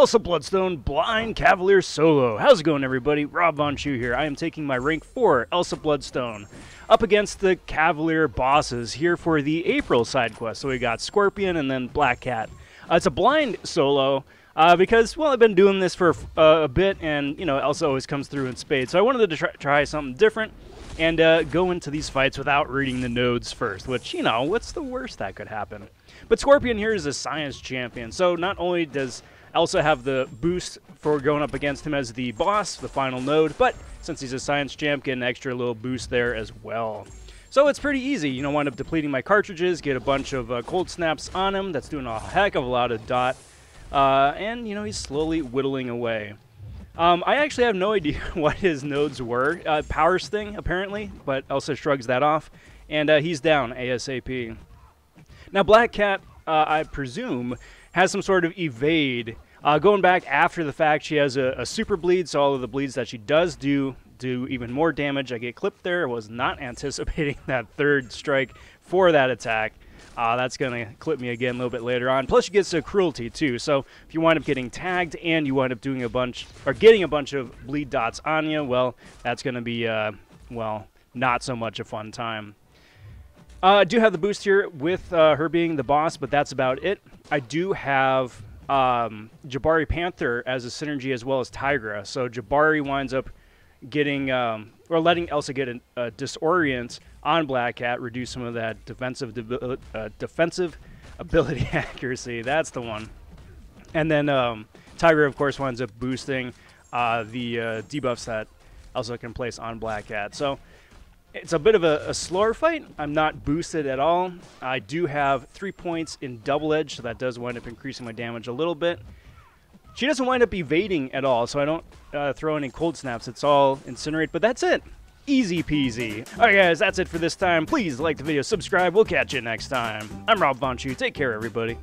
Elsa Bloodstone Blind Cavalier Solo. How's it going, everybody? Rob vonShoe here. I am taking my rank 4 Elsa Bloodstone up against the Cavalier bosses here for the April side quest. So we got Scorpion and then Black Cat. Uh, it's a blind solo uh, because, well, I've been doing this for uh, a bit and, you know, Elsa always comes through in spades. So I wanted to try, try something different and uh, go into these fights without reading the nodes first, which, you know, what's the worst that could happen? But Scorpion here is a science champion, so not only does Elsa have the boost for going up against him as the boss, the final node, but since he's a science champ, get an extra little boost there as well. So it's pretty easy, you know, wind up depleting my cartridges, get a bunch of uh, cold snaps on him, that's doing a heck of a lot of dot, uh, and, you know, he's slowly whittling away. Um, I actually have no idea what his nodes were. Uh, power Sting, apparently, but Elsa shrugs that off, and uh, he's down ASAP. Now, Black Cat, uh, I presume, has some sort of evade. Uh, going back after the fact, she has a, a, super bleed, so all of the bleeds that she does do do even more damage. I get clipped there. Was not anticipating that third strike for that attack. Uh, that's going to clip me again a little bit later on. Plus, you get a cruelty too. So if you wind up getting tagged and you wind up doing a bunch or getting a bunch of bleed dots on you, well, that's going to be uh, well not so much a fun time. Uh, I do have the boost here with uh, her being the boss, but that's about it. I do have um, Jabari Panther as a synergy as well as Tigra. So Jabari winds up getting um, or letting Elsa get a, disorient on Black Cat, reduce some of that defensive de uh, defensive ability accuracy. That's the one. And then um, Tigra, of course, winds up boosting uh, the uh, debuffs that Elsa can place on Black Cat. So it's a bit of a, a, slower fight. I'm not boosted at all. I do have three points in double edge, so that does wind up increasing my damage a little bit. She doesn't wind up evading at all, so I don't uh, throw any cold snaps. It's all incinerate, but that's it. Easy peasy. Alright guys, that's it for this time. Please like the video, subscribe. We'll catch you next time. I'm Rob vonShoe. Take care, everybody.